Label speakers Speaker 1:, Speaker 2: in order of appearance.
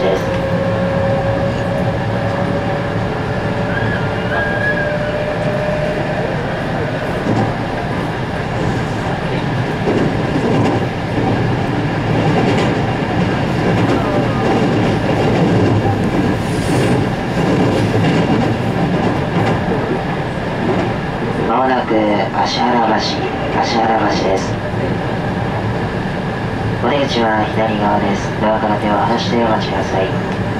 Speaker 1: です。まもなく芦原橋、芦原橋です。お出口は左側です。ドアから手を離してお待ちください。